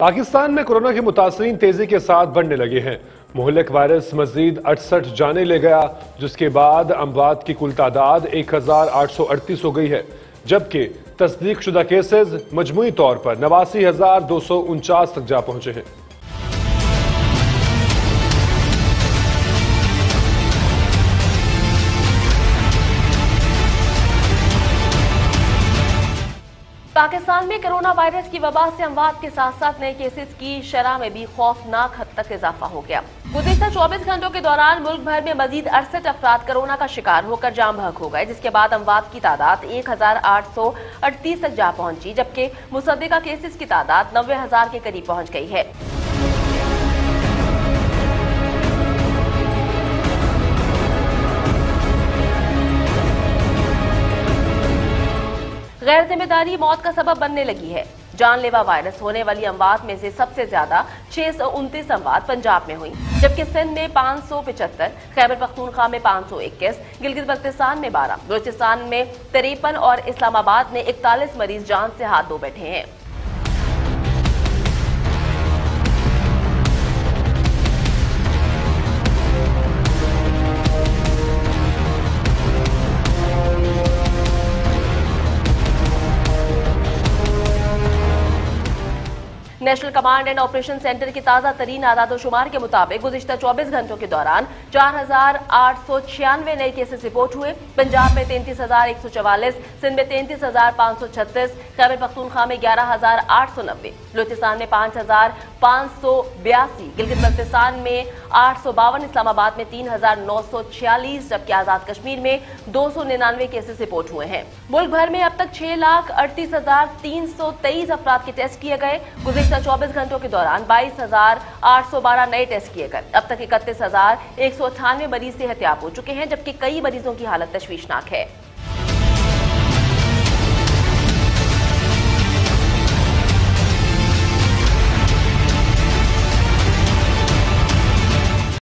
पाकिस्तान में कोरोना के मुतासरीन तेज़ी के साथ बढ़ने लगे हैं। मोहलक वायरस मजीद अड़सठ जाने ले गया, जिसके बाद अमवात की कुल तादाद एक हज़ार आठ सौ अड़तीस हो गई है, जबकि तस्दीक शुदा केसेज मजमू तौर पर नवासी हज़ार दो सौ उनचास तक जा पहुँचे हैं। पाकिस्तान में कोरोना वायरस की वबा से अमवात के साथ साथ नए केसेस की शराह में भी खौफनाक हद तक इजाफा हो गया। गुजशत 24 घंटों के दौरान मुल्क भर में मजीद अड़सठ अफराद कोरोना का शिकार होकर जाम बहक हो गए, जिसके बाद अमवात की तादाद एक हज़ार आठ सौ अड़तीस तक जा पहुँची, जबकि मुसदा केसेस की तादाद नब्बे हज़ार के करीब पहुँच गई है। गैर ज़िम्मेदारी मौत का सबब बनने लगी है। जानलेवा वायरस होने वाली अमवात में से सबसे ज़्यादा छह सौ उनतीस अमवात पंजाब में हुई, जबकि सिंध में पाँच सौ पिछहत्तर खैबर पख्तूनखा में पाँच सौ इक्कीस, गिलगित बल्तिस्तान में बारह, बलोचिस्तान में तिरपन और इस्लामाबाद में इकतालीस मरीज़ जान से हाथ धो बैठे हैं। National Command and Operation Centre की ताज़ा तरीन आदादोशुमार के मुताबिक गुजशत 24 घंटों के दौरान चार हज़ार आठ सौ छियानवे नए केसेस रिपोर्ट हुए। पंजाब में तैंतीस हज़ार एक सौ चवालीस, सिंध में तैंतीस हज़ार पाँच सौ छत्तीस, खैबर पख्तूनखा में ग्यारह हज़ार आठ सौ नब्बे, बलोचिस्तान में पाँच हज़ार पाँच सौ बयासी, गिलगित बल्तिस्तान में आठ सौ बावन, इस्लामाबाद में तीन हज़ार नौ सौ छियालीस, जबकि आज़ाद कश्मीर में दो सौ निन्यानवे केसेस रिपोर्ट हुए हैं। मुल्क भर में अब तक छह लाख अड़तीस हज़ार तीन सौ तेईस अफराद के टेस्ट किए गए। गुजशत चौबीस घंटों के दौरान बाईस हज़ार आठ सौ बारह नए टेस्ट किए गए। अब तक इकतीस मरीज़ सेहतियाब हो चुके हैं, जबकि कई मरीजों की हालत तश्वीशनाक है।